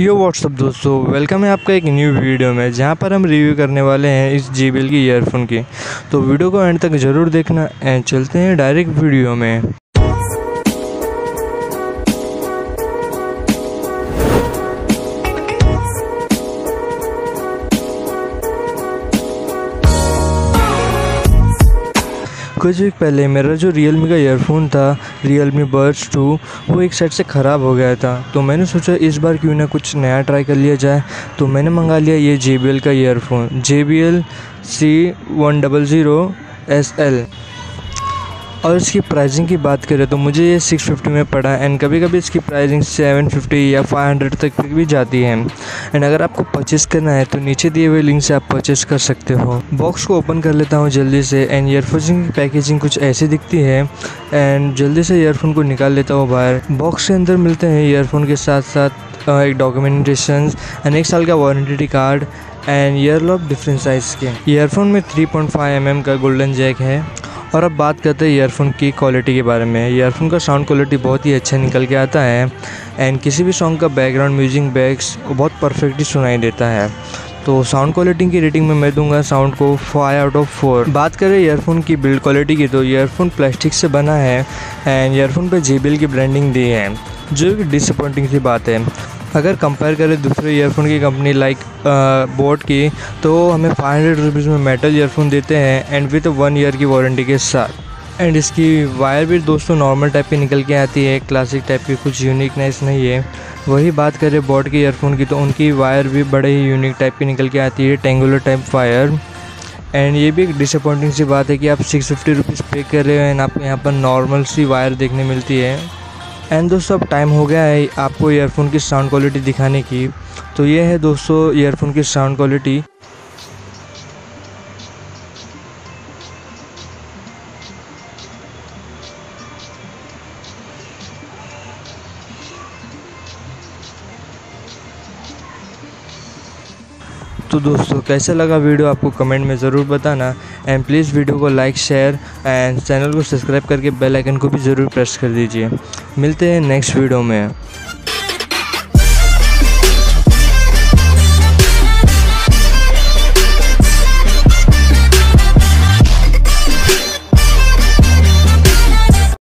यो WhatsApp दोस्तों? Welcome है आपका एक न्यू वीडियो में, जहाँ पर हम रिव्यू करने वाले हैं इस जी की ईयरफोन की। तो वीडियो को एंड तक ज़रूर देखना एंड चलते हैं डायरेक्ट वीडियो में। कुछ वीक पहले मेरा जो रियल का ईयरफोन था रियल मी बर्ड्स टू वो एक साइड से ख़राब हो गया था। तो मैंने सोचा इस बार क्यों ना कुछ नया ट्राई कर लिया जाए। तो मैंने मंगा लिया ये JBL का earphone J B L C one double zero S L और इसकी प्राइसिंग की बात करें तो मुझे ये 650 में पड़ा एंड कभी कभी इसकी प्राइसिंग 750 या 500 तक भी जाती है। एंड अगर आपको परचेस करना है तो नीचे दिए हुए लिंक से आप परचेस कर सकते हो। बॉक्स को ओपन कर लेता हूँ जल्दी से एंड ईयरफोन की पैकेजिंग कुछ ऐसी दिखती है। एंड जल्दी से ईयरफोन को निकाल लेता हूँ बाहर। बॉक्स के अंदर मिलते हैं ईयरफोन के साथ साथ एक डॉक्यूमेंटेशन एंड एक साल का warranty card and ear different size के। ईयरफोन में 3.5 पॉइंट mm का गोल्डन जैक है। और अब बात करते हैं ईयरफोन की क्वालिटी के बारे में। ईयरफोन का साउंड क्वालिटी बहुत ही अच्छा निकल के आता है एंड किसी भी सॉन्ग का बैकग्राउंड म्यूज़िक बैग्स बहुत परफेक्टली सुनाई देता है। तो साउंड क्वालिटी की रेटिंग में मैं दूँगा साउंड को फाइव आउट ऑफ़ फोर बात करें ईयरफोन की बिल्ड क्वालिटी की तो ईयरफोन प्लास्टिक से बना है एंड ईयरफोन पे जे की ब्रांडिंग दी है, जो एक डिसअपॉइंटिंग सी बात है। अगर कंपेयर करें दूसरे ईयरफोन की कंपनी लाइक बोट की तो हमें फाइव हंड्रेड रुपीज़ में मेटल ईयरफोन देते हैं एंड विद वन ईयर की वारंटी के साथ। एंड इसकी वायर भी दोस्तों नॉर्मल टाइप की निकल के आती है क्लासिक टाइप की, कुछ यूनिकनेस नहीं है। वही बात करें बोट के ईयरफोन की तो उनकी वायर भी बड़े ही यूनिक टाइप की निकल के आती है टेंगुलर टाइप वायर एंड ये भी एक डिसअपॉइंटिंग सी बात है कि आप सिक्स फिफ्टी रुपीज़ पे कर रहे हो एंड आपको यहाँ पर नॉर्मल सी वायर देखने मिलती है। एंड दोस्तों, अब टाइम हो गया है आपको ईयरफोन की साउंड क्वालिटी दिखाने की। तो ये है दोस्तों ईयरफोन की साउंड क्वालिटी तो दोस्तों, कैसा लगा वीडियो आपको कमेंट में ज़रूर बताना। एंड प्लीज़ वीडियो को लाइक शेयर एंड चैनल को सब्सक्राइब करके बेल आइकन को भी ज़रूर प्रेस कर दीजिए। मिलते हैं नेक्स्ट वीडियो में।